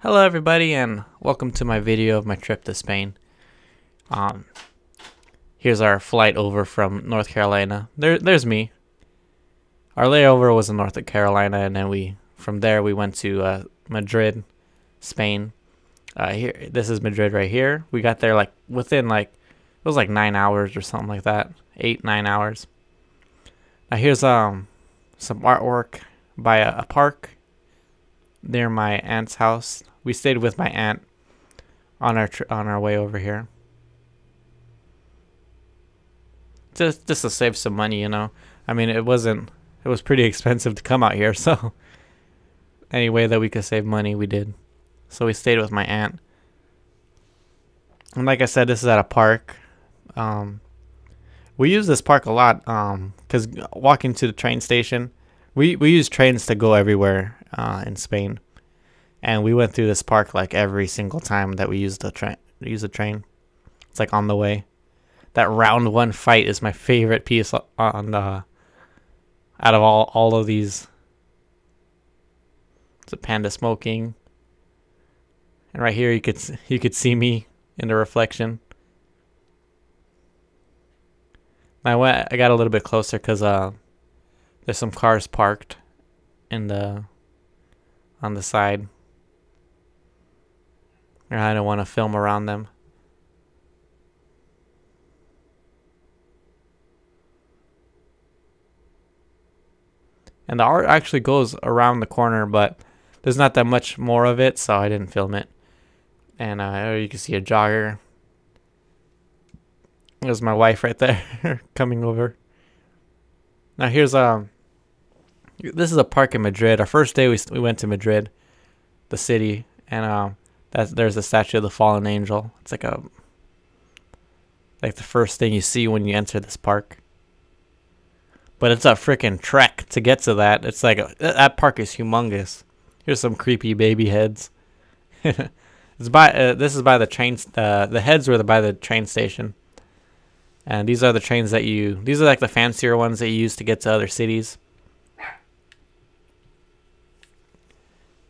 Hello everybody and welcome to my video of my trip to Spain. Um, here's our flight over from North Carolina. There, there's me. Our layover was in North Carolina and then we, from there we went to uh, Madrid, Spain. Uh, here, this is Madrid right here. We got there like within like, it was like nine hours or something like that. Eight, nine hours. Now here's um some artwork by a, a park near my aunt's house. We stayed with my aunt on our on our way over here. Just just to save some money, you know. I mean, it wasn't it was pretty expensive to come out here, so any way that we could save money, we did. So we stayed with my aunt. And like I said, this is at a park. Um, we use this park a lot because walking to the train station, we, we use trains to go everywhere uh, in Spain, and we went through this park like every single time that we used the train. Use the train. It's like on the way. That round one fight is my favorite piece on the out of all all of these. It's a panda smoking. And right here you could you could see me in the reflection. I went I got a little bit closer cuz uh there's some cars parked in the on the side. I don't want to film around them. And the art actually goes around the corner, but there's not that much more of it, so I didn't film it. And uh, you can see a jogger. There's my wife right there coming over. Now here's um this is a park in Madrid. Our first day we we went to Madrid, the city, and um that's there's a statue of the fallen angel. It's like a like the first thing you see when you enter this park. But it's a freaking trek to get to that. It's like a, that park is humongous. Here's some creepy baby heads. it's by uh, this is by the train. Uh, the heads were the, by the train station. And these are the trains that you, these are like the fancier ones that you use to get to other cities.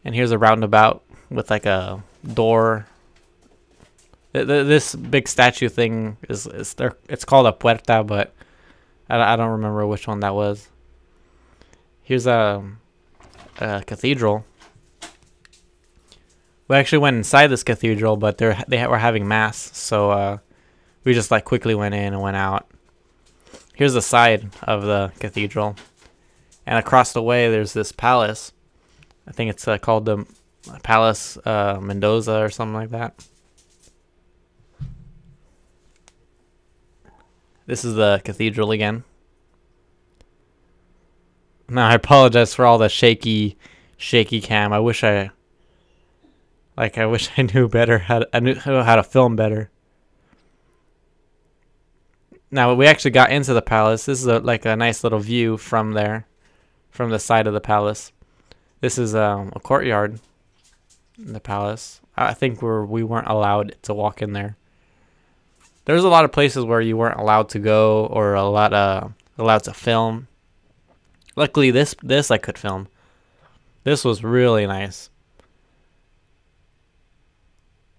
And here's a roundabout with like a door. This big statue thing is, is there, it's called a puerta, but I, I don't remember which one that was. Here's a, a cathedral. We actually went inside this cathedral, but they're, they were having mass, so uh, we just like quickly went in and went out. Here's the side of the cathedral. And across the way, there's this palace. I think it's uh, called the Palace uh, Mendoza or something like that. This is the cathedral again. Now, I apologize for all the shaky, shaky cam. I wish I, like, I wish I knew better how to, I knew how to film better. Now we actually got into the palace. This is a, like a nice little view from there, from the side of the palace. This is um, a courtyard in the palace. I think we're we weren't allowed to walk in there. There's a lot of places where you weren't allowed to go or a lot uh, allowed to film. Luckily, this this I could film. This was really nice.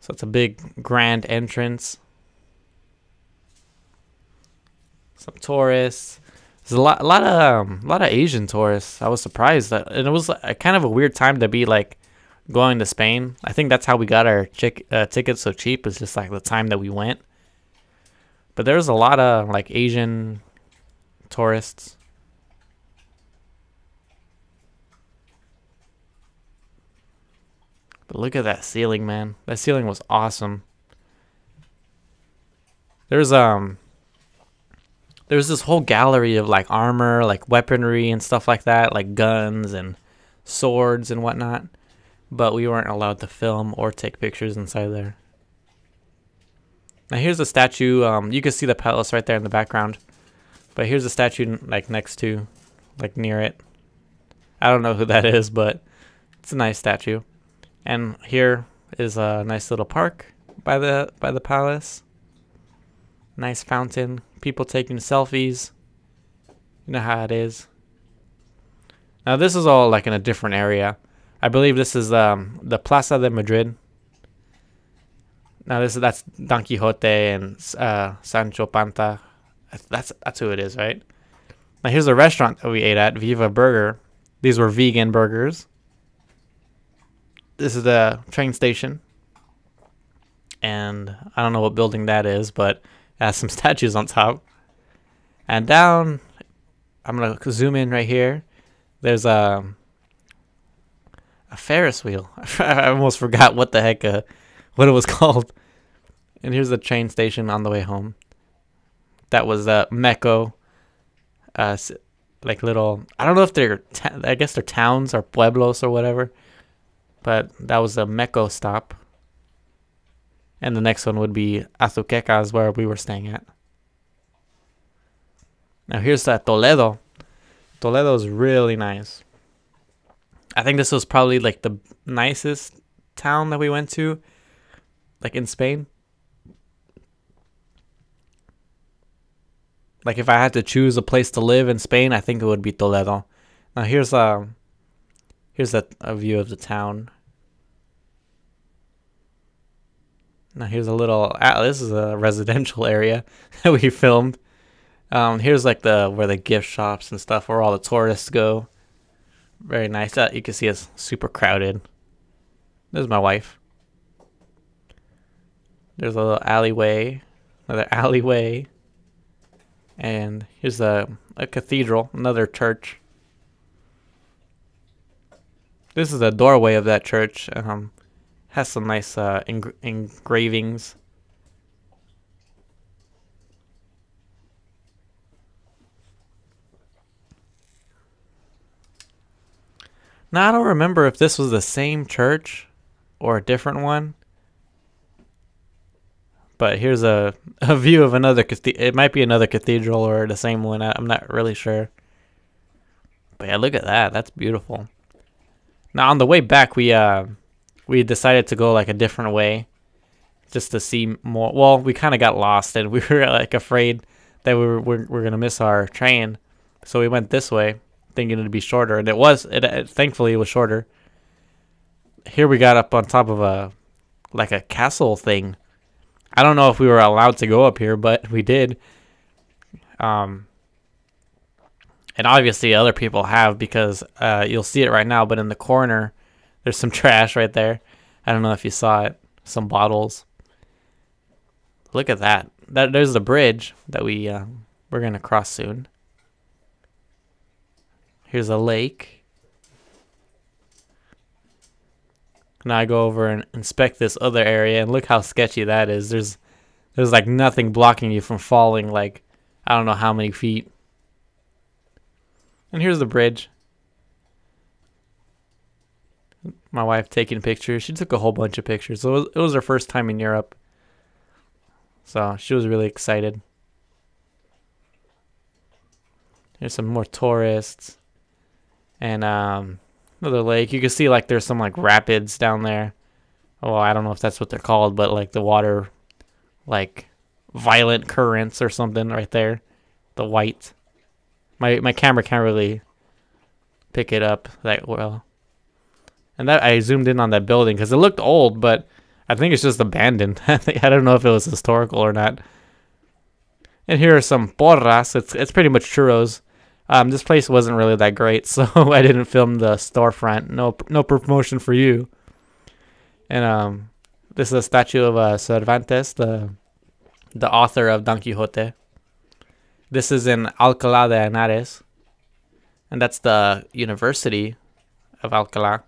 So it's a big grand entrance some tourists. There's a lot, a lot of, um, a lot of Asian tourists. I was surprised that, and it was a, kind of a weird time to be like going to Spain. I think that's how we got our chick, uh, tickets so cheap. It's just like the time that we went. But there's a lot of like Asian tourists. But look at that ceiling, man. That ceiling was awesome. There's um there was this whole gallery of like armor, like weaponry and stuff like that, like guns and swords and whatnot. But we weren't allowed to film or take pictures inside there. Now here's a statue. Um, you can see the palace right there in the background. But here's a statue like next to, like near it. I don't know who that is, but it's a nice statue. And here is a nice little park by the by the palace. Nice fountain. People taking selfies. You know how it is. Now this is all like in a different area. I believe this is um, the Plaza de Madrid. Now this is that's Don Quixote and uh, Sancho Panza. That's that's who it is, right? Now here's a restaurant that we ate at, Viva Burger. These were vegan burgers. This is the train station. And I don't know what building that is, but has some statues on top. And down, I'm gonna zoom in right here. There's a a Ferris wheel. I almost forgot what the heck uh, what it was called. And here's the train station on the way home. That was uh, Meco. Uh, like little, I don't know if they're, I guess they're towns or pueblos or whatever. But that was a Meco stop. And the next one would be Azuquecas, where we were staying at. Now here's uh, Toledo. Toledo is really nice. I think this was probably like the nicest town that we went to, like in Spain. Like if I had to choose a place to live in Spain, I think it would be Toledo. Now here's a um, here's a, a view of the town. Now here's a little. Uh, this is a residential area that we filmed. Um, here's like the where the gift shops and stuff where all the tourists go. Very nice. Uh, you can see it's super crowded. There's my wife. There's a little alleyway, another alleyway, and here's a a cathedral, another church. This is the doorway of that church. Um, has some nice uh, eng engravings. Now I don't remember if this was the same church or a different one. But here's a, a view of another It might be another cathedral or the same one. I'm not really sure. But yeah, look at that. That's beautiful. Now on the way back, we uh we decided to go like a different way, just to see more. Well, we kind of got lost and we were like afraid that we were we're, we're gonna miss our train, so we went this way thinking it'd be shorter, and it was. It, it thankfully it was shorter. Here we got up on top of a like a castle thing. I don't know if we were allowed to go up here, but we did. Um, and obviously other people have because uh, you'll see it right now. But in the corner, there's some trash right there. I don't know if you saw it. Some bottles. Look at that. That there's the bridge that we uh, we're gonna cross soon. Here's a lake. Now I go over and inspect this other area and look how sketchy that is. There's there's like nothing blocking you from falling like I don't know how many feet. And here's the bridge. My wife taking pictures. She took a whole bunch of pictures. It was, it was her first time in Europe. So she was really excited. Here's some more tourists and um, another lake. You can see like there's some like rapids down there. Well, I don't know if that's what they're called, but like the water, like violent currents or something right there. The white. My my camera can't really pick it up that well. And that I zoomed in on that building because it looked old, but I think it's just abandoned. I don't know if it was historical or not. And here are some porras. It's it's pretty much churros. Um, this place wasn't really that great, so I didn't film the storefront. No, no promotion for you. And um, this is a statue of uh, Cervantes, the the author of Don Quixote. This is in Alcalá de Henares, and that's the University of Alcalá.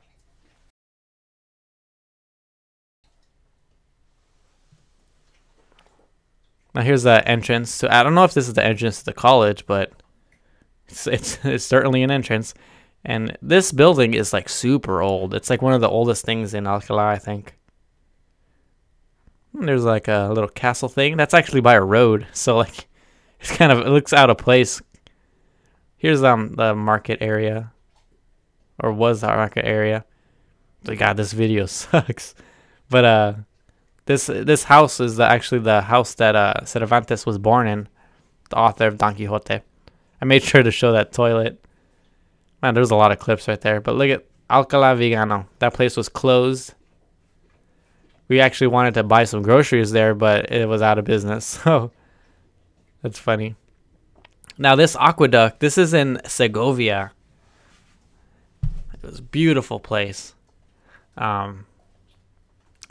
Now here's the entrance. So I don't know if this is the entrance to the college, but it's, it's, it's certainly an entrance. And this building is like super old. It's like one of the oldest things in Alcalá, I think. And there's like a little castle thing. That's actually by a road. So like it's kind of it looks out of place. Here's um the market area. Or was the market area. But God, this video sucks. But uh this this house is the, actually the house that uh Cervantes was born in, the author of Don Quixote. I made sure to show that toilet. Man, there's a lot of clips right there. But look at Alcala Vigano. That place was closed. We actually wanted to buy some groceries there, but it was out of business. So that's funny. Now this aqueduct, this is in Segovia. It was a beautiful place. Um,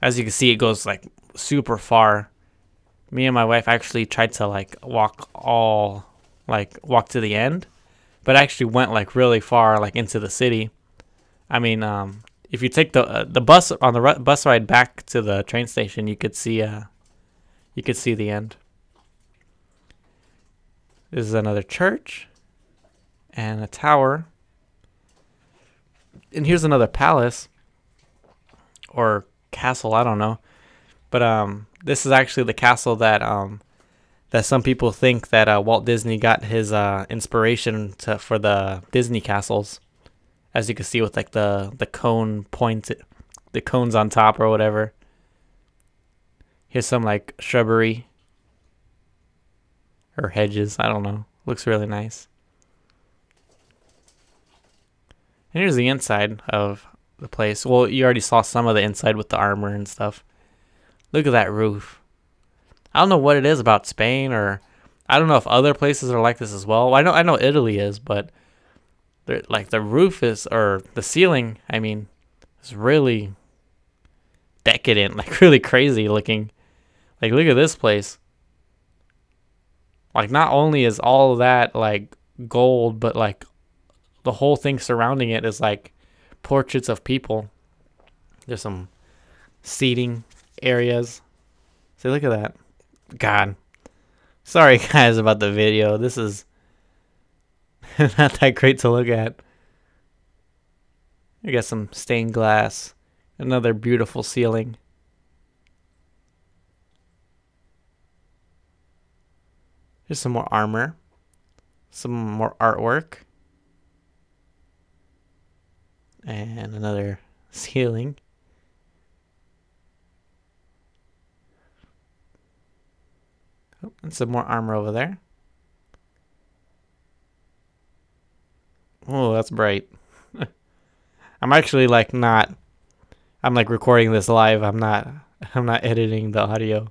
as you can see, it goes like super far. Me and my wife actually tried to like walk all, like walk to the end, but actually went like really far, like into the city. I mean, um, if you take the uh, the bus on the bus ride back to the train station, you could see uh, you could see the end. This is another church and a tower. And here's another palace or castle, I don't know. But um this is actually the castle that um that some people think that uh, Walt Disney got his uh, inspiration to for the Disney castles, as you can see with like the the cone points, the cones on top or whatever. Here's some like shrubbery or hedges. I don't know. Looks really nice. And here's the inside of the place. Well, you already saw some of the inside with the armor and stuff. Look at that roof. I don't know what it is about Spain or I don't know if other places are like this as well. I know I know Italy is, but like the roof is or the ceiling, I mean, is really decadent, like really crazy looking. Like look at this place. Like not only is all that like gold, but like the whole thing surrounding it is like portraits of people. There's some seating areas. See, look at that. God. Sorry, guys, about the video. This is not that great to look at. I got some stained glass. Another beautiful ceiling. Here's some more armor. Some more artwork. And another ceiling. Oh, and some more armor over there. Oh, that's bright. I'm actually like not I'm like recording this live. I'm not I'm not editing the audio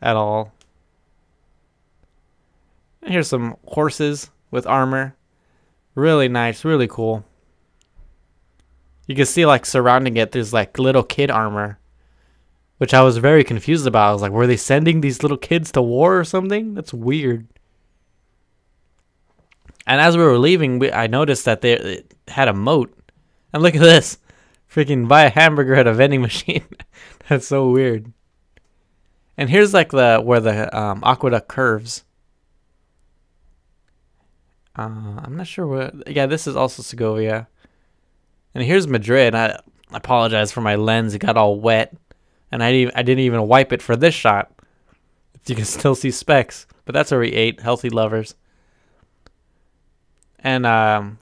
at all. Here's some horses with armor. Really nice, really cool. You can see like surrounding it, there's like little kid armor. Which I was very confused about. I was like, were they sending these little kids to war or something? That's weird. And as we were leaving, we, I noticed that they had a moat. And look at this. Freaking buy a hamburger at a vending machine. That's so weird. And here's like the where the um, aqueduct curves. Uh, I'm not sure what. Yeah, this is also Segovia. And here's Madrid. I, apologize for my lens. It got all wet, and I didn't, I didn't even wipe it for this shot. You can still see specks, but that's where we ate. Healthy lovers. And um,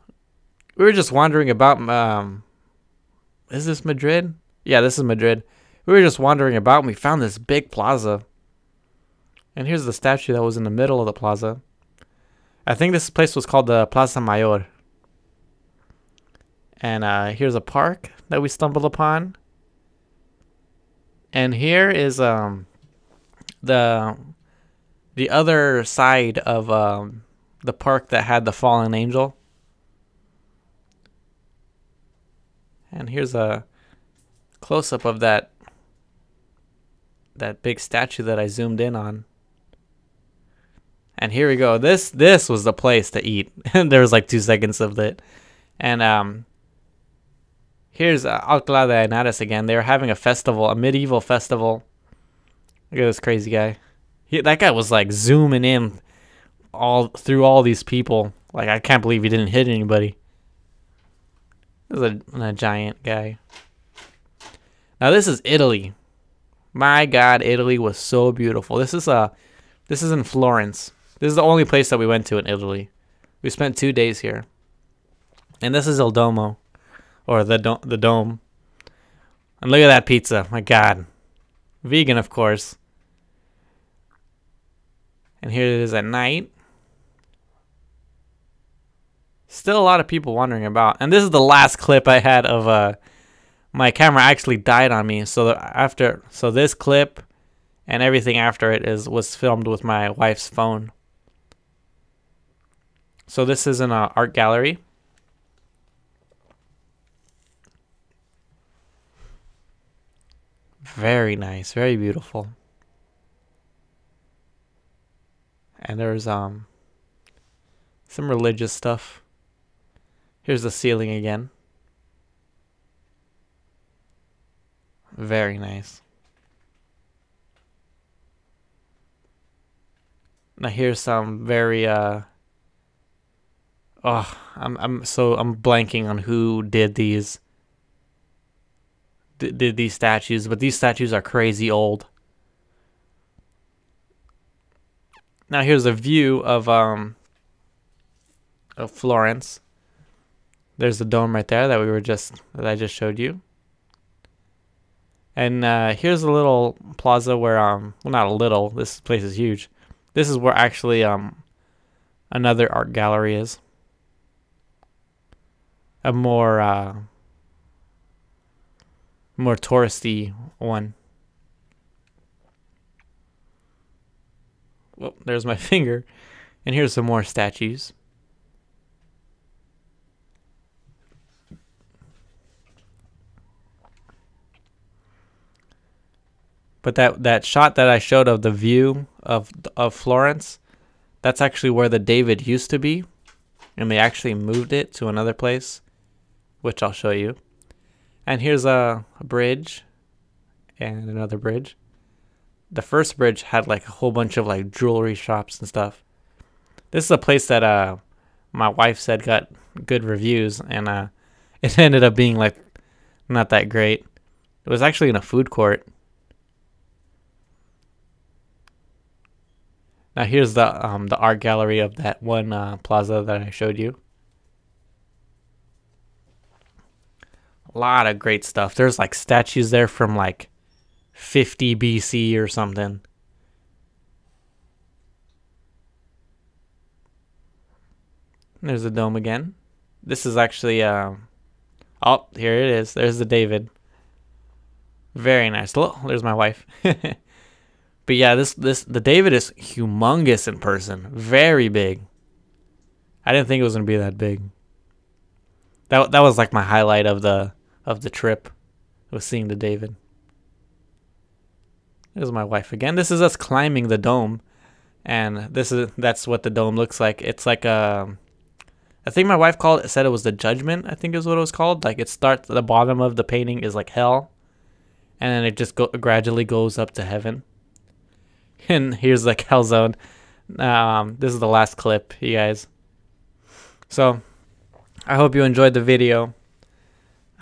we were just wandering about. Um, is this Madrid? Yeah, this is Madrid. We were just wandering about, and we found this big plaza. And here's the statue that was in the middle of the plaza. I think this place was called the Plaza Mayor. And uh, here's a park that we stumbled upon. And here is um, the the other side of um, the park that had the fallen angel. And here's a close up of that that big statue that I zoomed in on. And here we go. This this was the place to eat. there was like two seconds of it. And um, here's Alcalá de Henares again. They were having a festival, a medieval festival. Look at this crazy guy. He, that guy was like zooming in all through all these people. Like I can't believe he didn't hit anybody. This is a, a giant guy. Now this is Italy. My God, Italy was so beautiful. This is a, uh, this is in Florence. This is the only place that we went to in Italy. We spent two days here. And this is El Duomo, or the do- the dome. And look at that pizza. My God. Vegan, of course. And here it is at night. Still a lot of people wondering about. And this is the last clip I had of uh my camera actually died on me. So after so this clip and everything after it is was filmed with my wife's phone. So this is an uh, art gallery. Very nice, very beautiful. And there's um some religious stuff. Here's the ceiling again. Very nice. Now here's some very uh Oh, I'm I'm so I'm blanking on who did these did these statues, but these statues are crazy old. Now here's a view of um of Florence. There's the dome right there that we were just that I just showed you. And uh, here's a little plaza where um well not a little this place is huge. This is where actually um another art gallery is. A more uh, more touristy one. Well, there's my finger. And here's some more statues. But that that shot that I showed of the view of of Florence, that's actually where the David used to be, and they actually moved it to another place, which I'll show you. And here's a, a bridge and another bridge. The first bridge had like a whole bunch of like jewelry shops and stuff. This is a place that uh my wife said got good reviews and uh it ended up being like not that great. It was actually in a food court. Now here's the um the art gallery of that one uh, plaza that I showed you. A lot of great stuff. There's like statues there from like 50 BC or something. There's the dome again. This is actually, uh, oh, here it is. There's the David. Very nice. Look, there's my wife. but yeah, this, this, the David is humongous in person. Very big. I didn't think it was to be that big. That, that was like my highlight of the, of the trip was seeing the David. There's my wife again. This is us climbing the dome, and this is that's what the dome looks like. It's like a, I think my wife called it said it was the Judgment. I think is what it was called. Like it starts at the bottom of the painting is like hell, and then it just go, gradually goes up to heaven. And here's like hell zone. Um, this is the last clip, you guys. So, I hope you enjoyed the video.